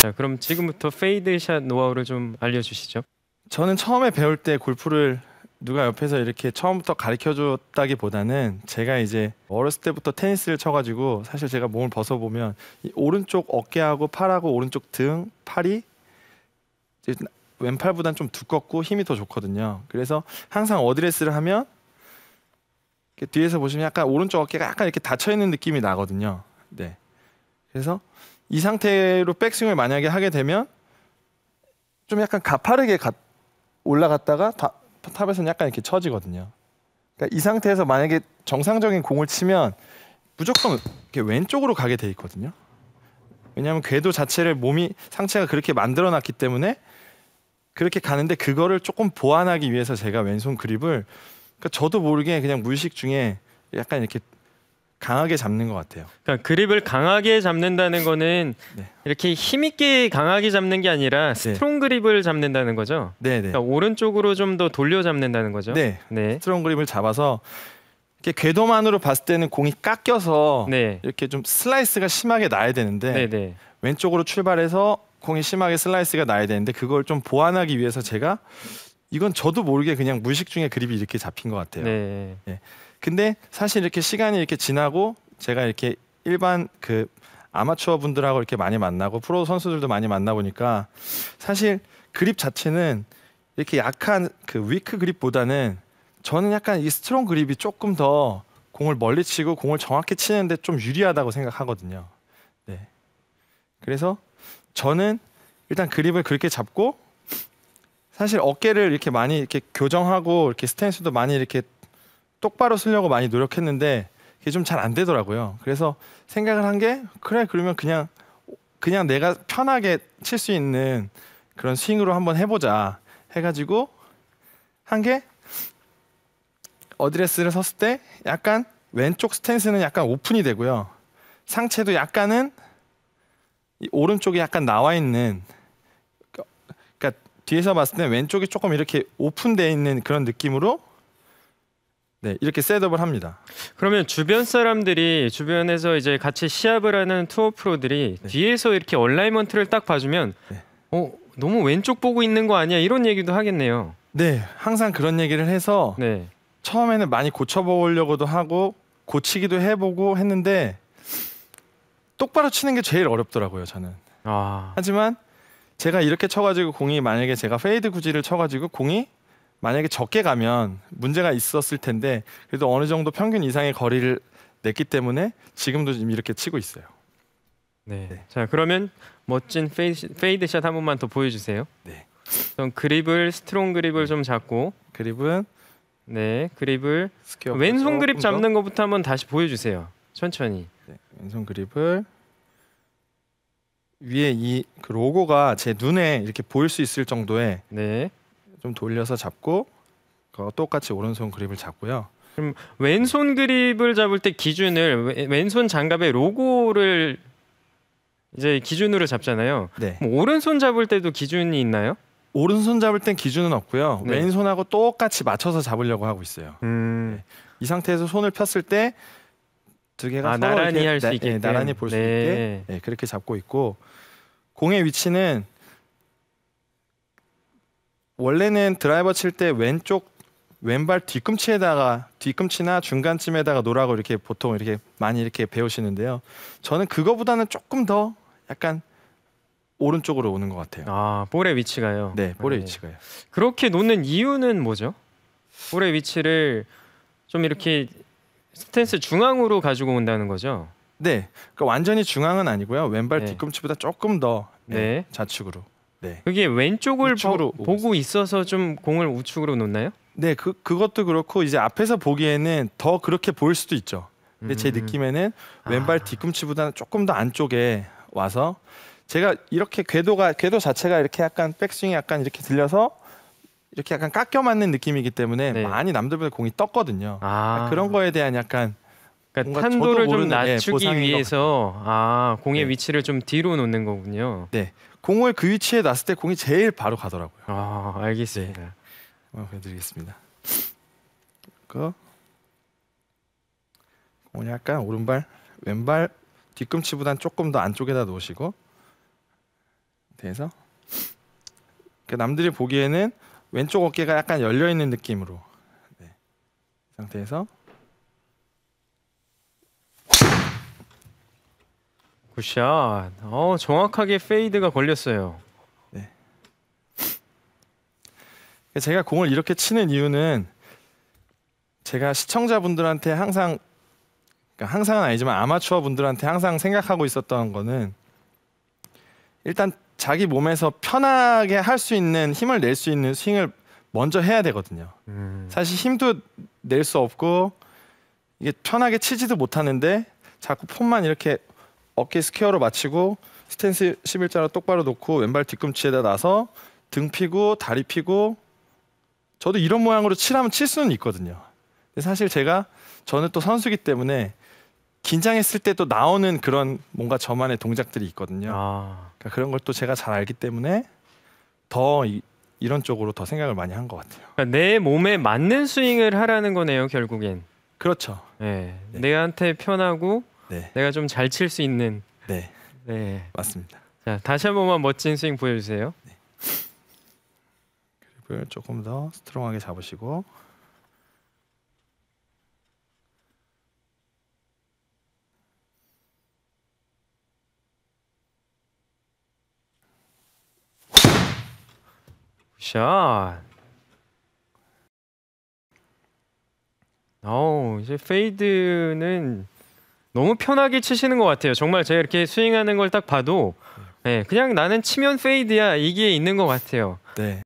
자, 그럼 지금부터 fade shot 노하우를 좀 알려주시죠. 저는 처음에 배울 때 골프를 누가 옆에서 이렇게 처음부터 가르쳐 줬다기보다는 제가 이제 어렸을 때부터 테니스를 쳐가지고 사실 제가 몸을 벗어보면 이 오른쪽 어깨하고 팔하고 오른쪽 등 팔이 왼팔보다는 좀 두껍고 힘이 더 좋거든요. 그래서 항상 어드레스를 하면 뒤에서 보시면 약간 오른쪽 어깨가 약간 이렇게 닫혀 있는 느낌이 나거든요. 네. 그래서 이 상태로 백스윙을 만약에 하게 되면 좀 약간 가파르게 가, 올라갔다가 다, 탑에서는 약간 이렇게 처지거든요. 그러니까 이 상태에서 만약에 정상적인 공을 치면 무조건 이렇게 왼쪽으로 가게 돼 있거든요. 왜냐하면 궤도 자체를 몸이 상체가 그렇게 만들어놨기 때문에 그렇게 가는데 그거를 조금 보완하기 위해서 제가 왼손 그립을 그러니까 저도 모르게 그냥 무의식 중에 약간 이렇게 강하게 잡는 것 같아요. 그러니까 그립을 강하게 잡는다는 거는 네. 이렇게 힘 있게 강하게 잡는 게 아니라 strong 그립을 잡는다는 거죠. 네, 네. 그러니까 오른쪽으로 좀 더 돌려 잡는다는 거죠. 네. 네. strong 그립을 잡아서 이렇게 궤도만으로 봤을 때는 공이 깎여서 네. 이렇게 좀 슬라이스가 심하게 나야 되는데 네, 네. 왼쪽으로 출발해서 공이 심하게 슬라이스가 나야 되는데 그걸 좀 보완하기 위해서 제가 이건 저도 모르게 그냥 무의식 중에 그립이 이렇게 잡힌 것 같아요. 네. 근데 사실 이렇게 시간이 이렇게 지나고 제가 이렇게 일반 그 아마추어 분들하고 이렇게 많이 만나고 프로 선수들도 많이 만나 보니까 사실 그립 자체는 이렇게 약한 그 weak 그립보다는 저는 약간 이 strong 그립이 조금 더 공을 멀리 치고 공을 정확히 치는데 좀 유리하다고 생각하거든요. 네. 그래서 저는 일단 그립을 그렇게 잡고 사실 어깨를 이렇게 많이 이렇게 교정하고 이렇게 스탠스도 많이 이렇게 똑바로 쓰려고 많이 노력했는데 그게 좀 잘 안 되더라고요. 그래서 생각을 한 게 그래 그러면 그냥 그냥 내가 편하게 칠 수 있는 그런 스윙으로 한번 해보자 해가지고 한 게 어드레스를 섰을 때 약간 왼쪽 스탠스는 약간 오픈이 되고요. 상체도 약간은 이 오른쪽이 약간 나와 있는 그러니까 뒤에서 봤을 때 왼쪽이 조금 이렇게 오픈되어 있는 그런 느낌으로 네 이렇게 setup을 합니다. 그러면 주변 사람들이 주변에서 이제 같이 시합을 하는 투어 프로들이 네. 뒤에서 이렇게 alignment를 딱 봐주면 네. 어 너무 왼쪽 보고 있는 거 아니야 이런 얘기도 하겠네요. 네 항상 그런 얘기를 해서 네. 처음에는 많이 고쳐보려고도 하고 고치기도 해보고 했는데 똑바로 치는 게 제일 어렵더라고요 저는. 아 하지만 제가 이렇게 쳐가지고 공이 만약에 제가 fade 구질을 쳐가지고 공이 만약에 적게 가면 문제가 있었을 텐데 그래도 어느 정도 평균 이상의 거리를 냈기 때문에 지금도 지금 이렇게 치고 있어요. 네. 네. 자 그러면 멋진 fade, fade 샷 한 번만 더 보여주세요. 네. 그럼 그립을 strong 그립을 좀 잡고 그립은 네 그립을 왼손 그립. 잡는 것부터 한번 다시 보여주세요. 천천히. 네, 왼손 그립을 위에 이 그 로고가 제 눈에 이렇게 보일 수 있을 정도의 네. 좀 돌려서 잡고 그 똑같이 오른손 그립을 잡고요. 왼손 그립을 잡을 때 기준을 왼- 왼손 장갑의 로고를 이제 기준으로 잡잖아요. 네. 그럼 오른손 잡을 때도 기준이 있나요? 오른손 잡을 땐 기준은 없고요. 네. 왼손하고 똑같이 맞춰서 잡으려고 하고 있어요. 음. 이 상태에서 손을 폈을 때 두 개가 아 나란히 할수 나- 있게 예, 나란히 볼 수 있게 예, 그렇게 잡고 있고 공의 위치는 원래는 드라이버 칠 때 왼쪽 왼발 뒤꿈치에다가 뒤꿈치나 중간쯤에다가 놓으라고 이렇게 보통 이렇게 많이 이렇게 배우시는데요. 저는 그거보다는 조금 더 약간 오른쪽으로 오는 것 같아요. 아 볼의 위치가요. 네, 볼의 네. 위치가요. 그렇게 놓는 이유는 뭐죠? 볼의 위치를 좀 이렇게 스탠스 중앙으로 가지고 온다는 거죠. 네, 그러니까 완전히 중앙은 아니고요. 왼발 네. 뒤꿈치보다 조금 더 네, 네. 좌측으로. 네, 그게 왼쪽을 보, 보고 있어서 좀 공을 우측으로 놓나요? 네, 그 그것도 그렇고 이제 앞에서 보기에는 더 그렇게 보일 수도 있죠. 근데 제 음. 느낌에는 왼발 아. 뒤꿈치보다는 조금 더 안쪽에 와서 제가 이렇게 궤도가 궤도 자체가 이렇게 약간 백스윙이 약간 이렇게 들려서 이렇게 약간 깎여 맞는 느낌이기 때문에 네. 많이 남들보다 공이 떴거든요. 아 그런 거에 대한 약간 그러니까 탄도를 좀 예, 낮추기 것 위해서 아 공의 네. 위치를 좀 뒤로 놓는 거군요. 공을 그 위치에 놨을 때 공이 제일 바로 가더라고요. 아 알겠습니다. 한번 보여드리겠습니다. 그 공을 약간 오른발, 왼발 뒤꿈치보단 조금 더 안쪽에다 놓으시고 상태에서 그러니까 남들이 보기에는 왼쪽 어깨가 약간 열려 있는 느낌으로 네. 이 상태에서 굿샷. 어 정확하게 페이드가 걸렸어요. 제가 공을 이렇게 치는 이유는 제가 시청자분들한테 항상 그러니까 항상은 아니지만 아마추어 분들한테 항상 생각하고 있었던 거는 일단 자기 몸에서 편하게 할 수 있는 힘을 낼 수 있는 스윙을 먼저 해야 되거든요. 음. 사실 힘도 낼 수 없고 이게 편하게 치지도 못하는데 자꾸 폼만 이렇게 어깨 square로 맞추고 스탠스 11자로 똑바로 놓고 왼발 뒤꿈치에다 놔서 등 피고 다리 피고 저도 이런 모양으로 치라면 칠 수는 있거든요. 근데 사실 제가 저는 또 선수기 때문에 긴장했을 때 또 나오는 그런 뭔가 저만의 동작들이 있거든요. 아 그러니까 그런 걸 또 제가 잘 알기 때문에 더 이, 이런 쪽으로 더 생각을 많이 한 것 같아요. 그러니까 내 몸에 맞는 스윙을 하라는 거네요 결국엔. 그렇죠. 네. 네. 내한테 편하고 네, 내가 좀 잘 칠 수 있는. 네, 네. 맞습니다. 자 다시 한 번만 멋진 스윙 보여 주세요. 을 조금 더 strong하게 잡으시고 샷. 어우 이제 fade는 너무 편하게 치시는 것 같아요. 정말 제가 이렇게 스윙하는 걸 딱 봐도, 네, 그냥 나는 치면 페이드야 이게 있는 것 같아요. 네.